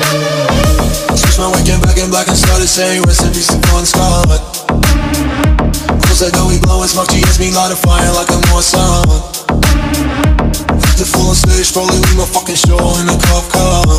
Switch my weekend back in black and started saying recipes to Bon Scott. Close that know we blowing smoke, GS me light a fire like a Mossad. The full on stage, probably leave my fucking show in a cop car.